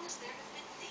long as they're with me.